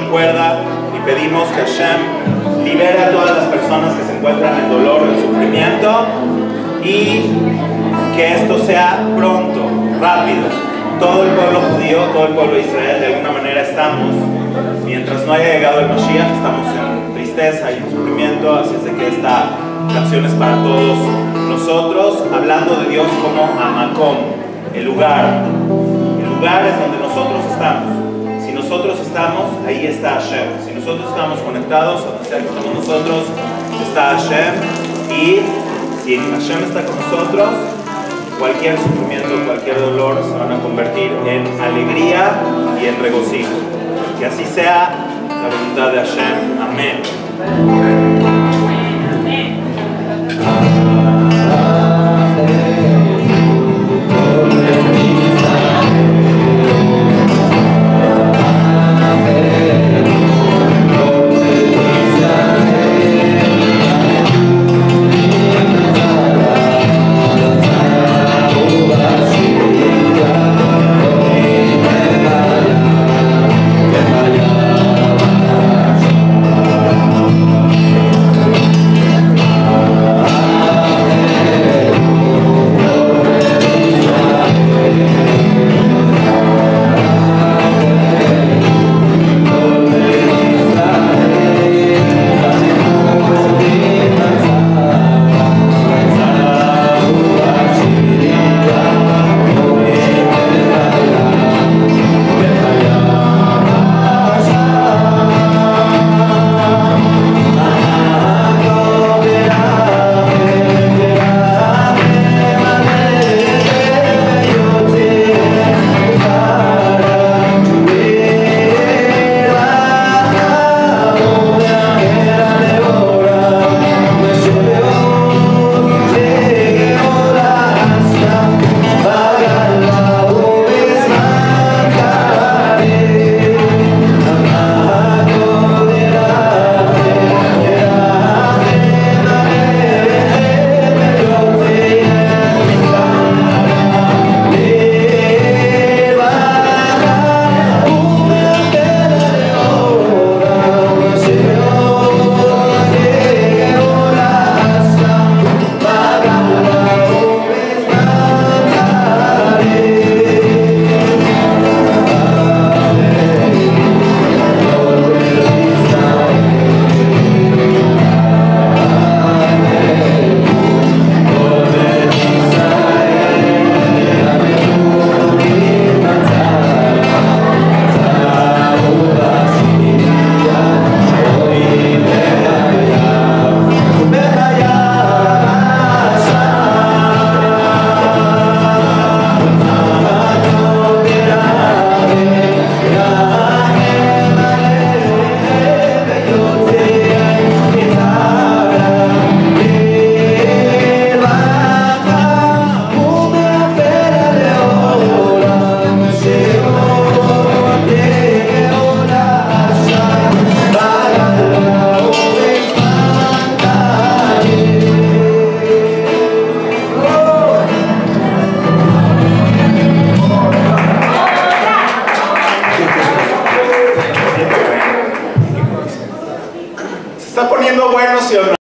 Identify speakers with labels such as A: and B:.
A: recuerda y pedimos que Hashem libere a todas las personas que se encuentran en dolor, en sufrimiento y que esto sea pronto, rápido. Todo el pueblo judío, todo el pueblo de Israel, de alguna manera estamos, mientras no haya llegado el Mashiach, estamos en tristeza y en sufrimiento, así es de que esta canción es para todos nosotros, hablando de Dios como Amacom, el lugar. El lugar es donde nosotros estamos. Nosotros estamos, ahí está Hashem. Si nosotros estamos conectados, donde sea que estamos nosotros, está Hashem. Y si Hashem está con nosotros, cualquier sufrimiento, cualquier dolor se van a convertir en alegría y en regocijo. Que así sea la voluntad de Hashem. Amén. siendo buenos sí o?